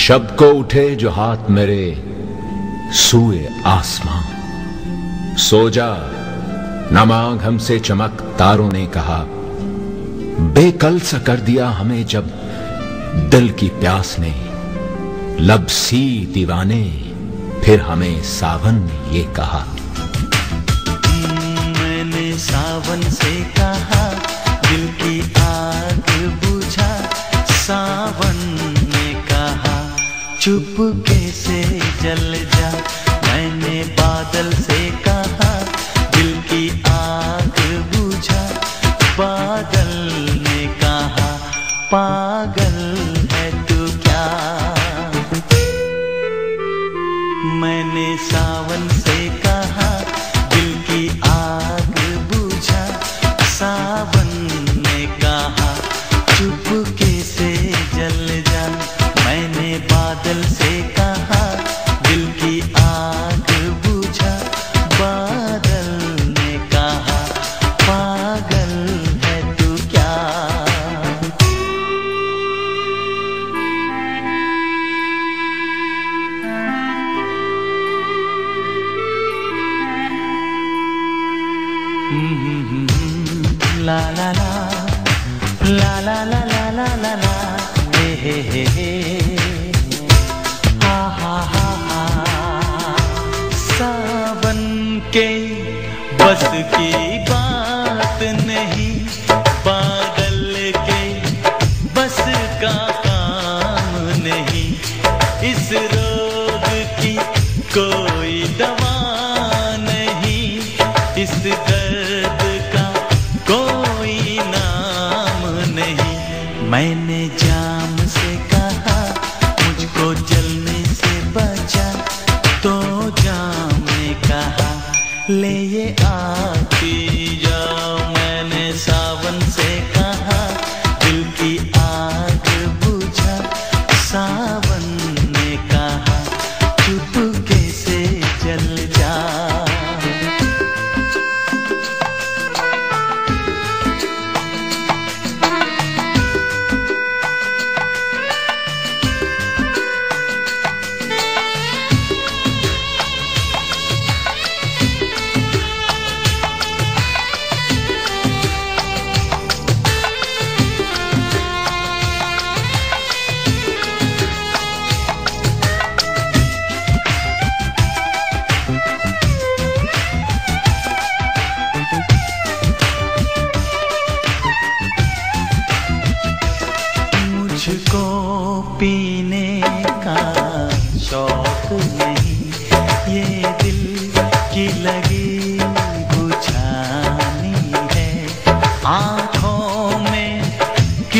शब्द को उठे जो हाथ मेरे, सुए आसमां। सो जा नमाग हमसे चमक, तारों ने कहा, बेकल सा कर दिया हमें जब दिल की प्यास ने। लब सी दीवाने, फिर हमें सावन ने ये कहा। मैंने सावन से कहा चुप कैसे जल जा? मैंने बादल से कहा, दिल की आग बुझा। बादल ने कहा, पागल ला ला ला ला ला ला ला ला ला ला हे हे हे हे हा हा हा हा सावन के बस की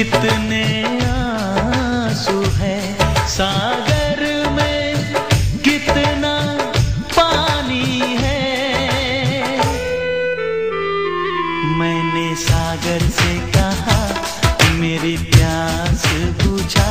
कितने आँसू है सागर में, कितना पानी है। मैंने सागर से कहा, मेरी प्यास बुझा।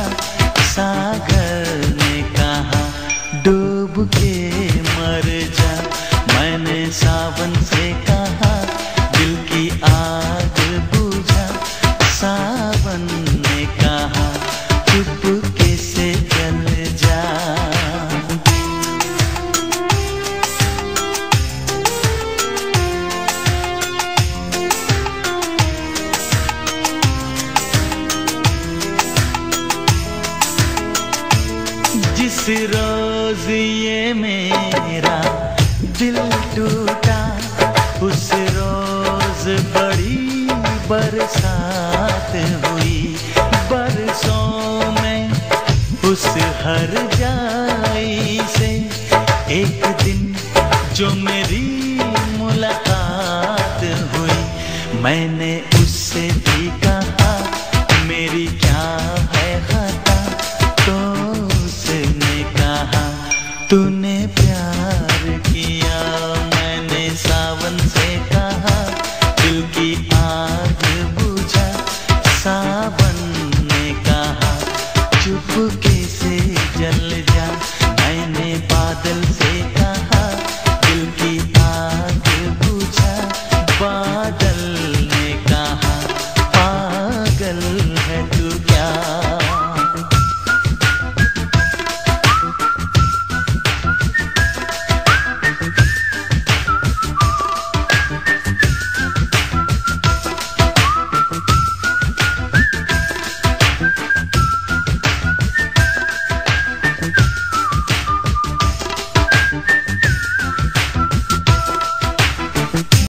रोज ये मेरा दिल टूटा। उस रोज बड़ी बरसात हुई। बरसों में उस हर जाई से एक दिन जो मेरी मुलाकात हुई। मैंने उससे तूने प्यार किया, मैंने सावन से कहा, दिल की आग बुझा, सावन ने कहा, चुप कैसे